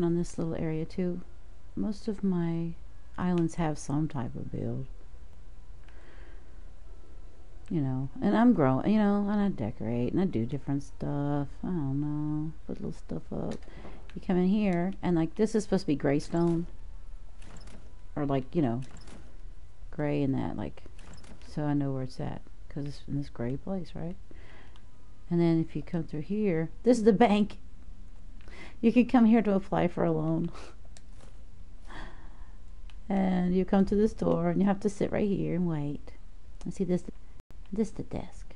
on this little area too. Most of my islands have some type of build. You know, and I'm growing, you know, and I decorate and I do different stuff. I don't know, put little stuff up. You come in here and like this is supposed to be gray stone. Or like, you know, gray and that, like, so I know where it's at. Because it's in this gray place, right? And then if you come through here, this is the bank. You can come here to apply for a loan. and you come to the store and you have to sit right here and wait. And see this this the desk.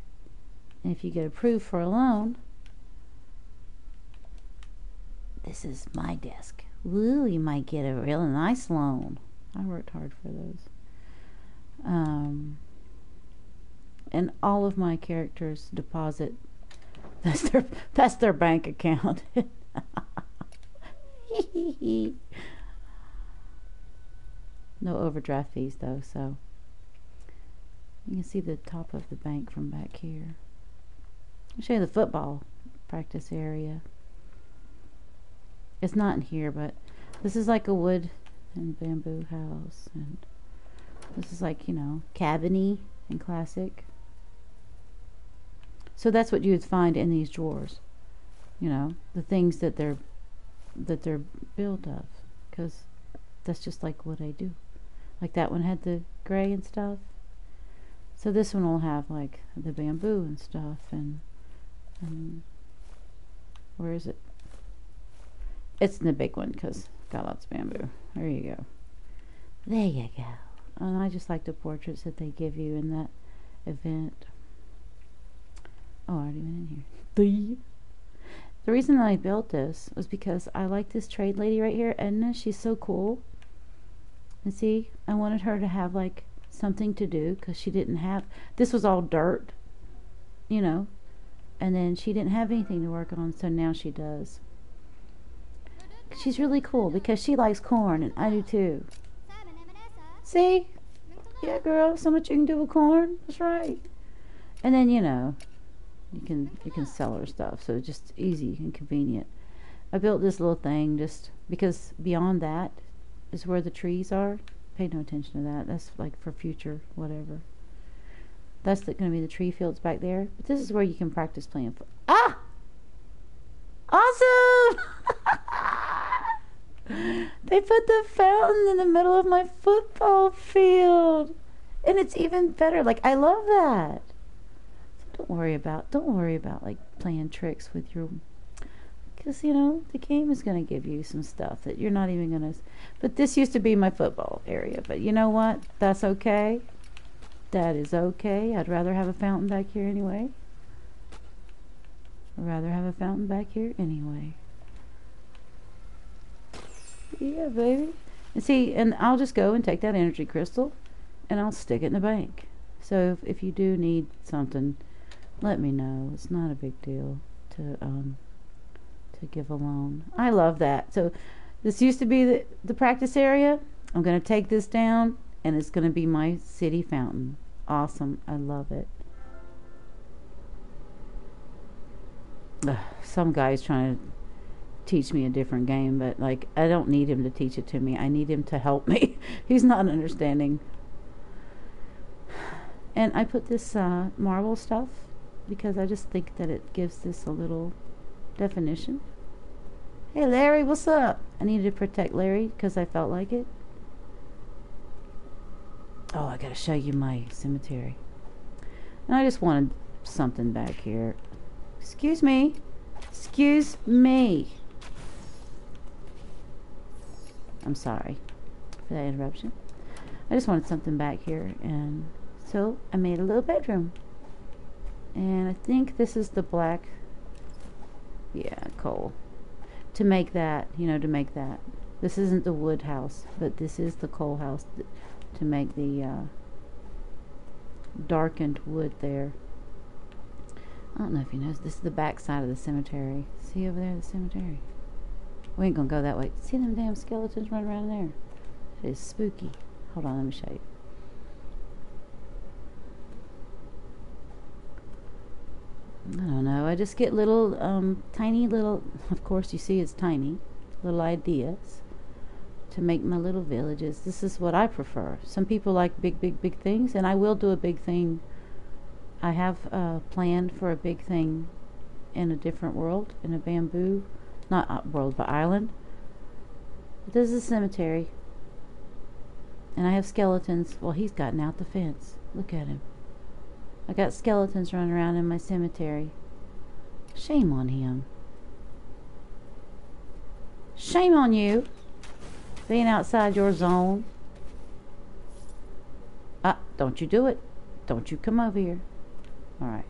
And if you get approved for a loan, this is my desk. Woo, you might get a really nice loan. I worked hard for those. Um, and all of my characters deposit that's their that's their bank account. no overdraft fees though, so you can see the top of the bank from back here. I'll show you the football practice area. It's not in here, but this is like a wood and bamboo house, and this is like you know cabiny and classic. So that's what you would find in these drawers. You know, the things that they're that they're built of because that's just like what I do. Like that one had the gray and stuff. So this one will have like the bamboo and stuff and, and where is it? It's in the big one because got lots of bamboo. There you go. There you go. And I just like the portraits that they give you in that event. Oh, I already went in here. The reason that I built this was because I like this trade lady right here, Edna. She's so cool. And see, I wanted her to have like something to do because she didn't have. This was all dirt, you know, and then she didn't have anything to work on, so now she does. She's really cool because she likes corn, and I do too. See? Yeah, girl, so much you can do with corn. That's right. And then, you know, you can you can sell her stuff so just easy and convenient. I built this little thing just because beyond that is where the trees are. Pay no attention to that. That's like for future whatever. That's going to be the tree fields back there. But this is where you can practice playing fo- ah! Awesome! They put the fountain in the middle of my football field and it's even better. Like i love that don't worry about don't worry about like playing tricks with your because you know the game is going to give you some stuff that you're not even going to but this used to be my football area but you know what? That's okay. That is okay. I'd rather have a fountain back here anyway. I'd rather have a fountain back here anyway. Yeah baby. And see and i'll just go and take that energy crystal and i'll stick it in the bank. So if, if you do need something let me know. It's not a big deal to um to give a loan. I love that. So this used to be the, the practice area. I'm going to take this down and it's going to be my city fountain. Awesome. I love it. Ugh, some guy's trying to teach me a different game, but like I don't need him to teach it to me. I need him to help me. He's not understanding. And I put this uh, marble stuff because I just think that it gives this a little definition. Hey Larry, what's up? I needed to protect Larry because I felt like it. Oh, I gotta show you my cemetery. And I just wanted something back here. Excuse me. Excuse me. I'm sorry for that interruption. I just wanted something back here, and so I made a little bedroom and I think this is the black yeah coal. To make that you know to make that. This isn't the wood house but this is the coal house th- to make the uh, darkened wood there. I don't know if you know this is the back side of the cemetery. See over there the cemetery? We ain't gonna go that way. See them damn skeletons running around there? It's spooky. Hold on let me show you I don't know. I just get little, um, tiny little. Of course, you see it's tiny, little ideas to make my little villages. This is what I prefer. Some people like big, big, big things, and I will do a big thing. I have uh, planned for a big thing in a different world, in a bamboo, not uh, world, but island. This is a cemetery. And I have skeletons. Well, he's gotten out the fence. Look at him. I got skeletons running around in my cemetery. Shame on him. Shame on you. Being outside your zone. Ah, don't you do it. Don't you come over here. Alright.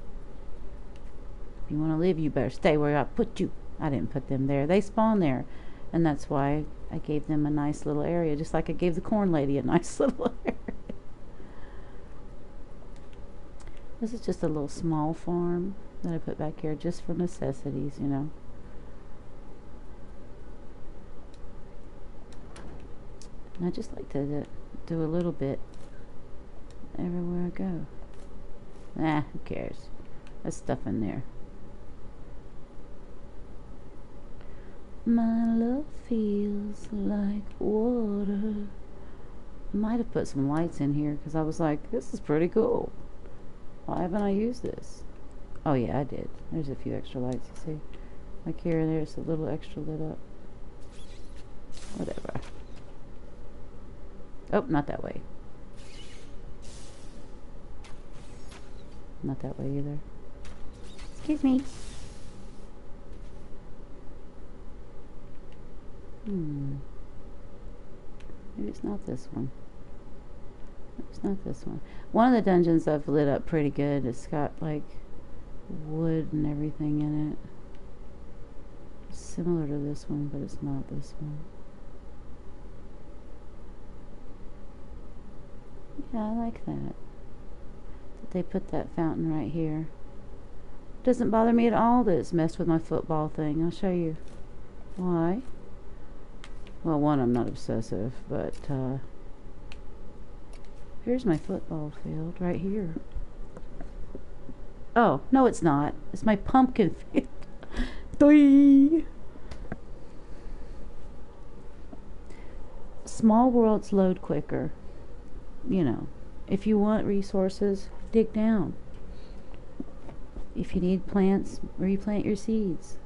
If you want to live, you better stay where I put you. I didn't put them there. They spawn there. And that's why I gave them a nice little area, just like I gave the corn lady a nice little area. This is just a little small farm that I put back here just for necessities, you know. And I just like to do a little bit everywhere I go. Ah, who cares? There's stuff in there. My love feels like water. I might have put some lights in here because I was like, this is pretty cool. Why haven't I used this? Oh yeah, I did. There's a few extra lights, you see. Like here and there's a little extra lit up. Whatever. Oh, not that way. Not that way either. Excuse me. Hmm. Maybe it's not this one. It's not this one. One of the dungeons I've lit up pretty good. It's got like wood and everything in it. similar to this one, but it's not this one. Yeah, I like that. That they put that fountain right here. Doesn't bother me at all that it's messed with my football thing. I'll show you why. Well, one, I'm not obsessive, but uh, here's my football field right here. Oh, no, it's not. It's my pumpkin field. Small worlds load quicker. You know, if you want resources, dig down. If you need plants, replant your seeds.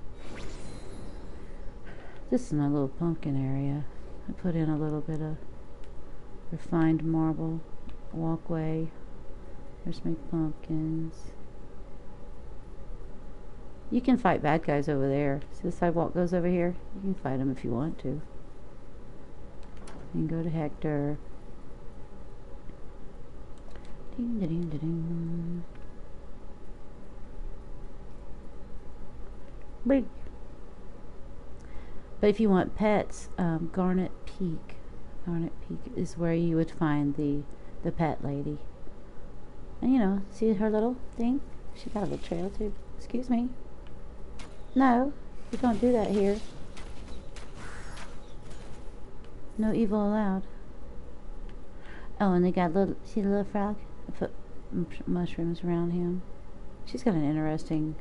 This is my little pumpkin area. I put in a little bit of refined marble walkway. There's my pumpkins. You can fight bad guys over there. See the sidewalk goes over here? You can fight them if you want to. Can go to Hector. Ding, ding, ding, ding. Big. But if you want pets, um, Garnet Peak, Garnet Peak is where you would find the the pet lady. And you know, see her little thing? She got a little trail too. Excuse me. No, you don't do that here. No evil allowed. Oh, and they got little. See the little frog? I put mushrooms around him. She's got an interesting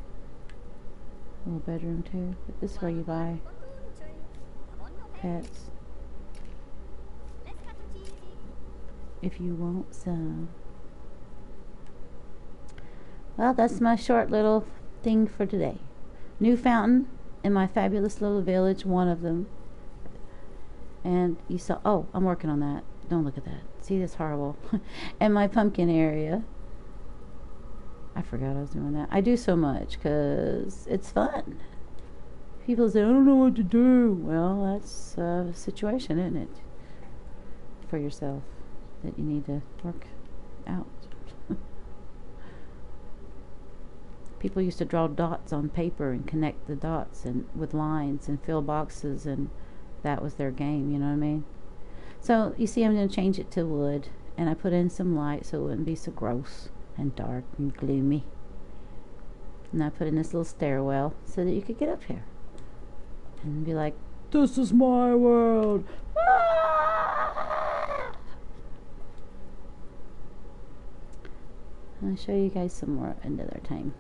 little bedroom too. But this is where you buy pets. If you want some. Well, that's my short little thing for today. New fountain in my fabulous little village, one of them. And you saw, oh, I'm working on that. Don't look at that. See, that's horrible. and my pumpkin area. I forgot I was doing that. I do so much because it's fun people say, I don't know what to do. Well, that's a situation, isn't it? For yourself that you need to work out. people used to draw dots on paper and connect the dots and with lines and fill boxes and that was their game, you know what I mean? So you see I'm gonna change it to wood and I put in some light so it wouldn't be so gross and dark and gloomy. And I put in this little stairwell so that you could get up here and be like, This is my world. Ah! I'll show you guys some more another time.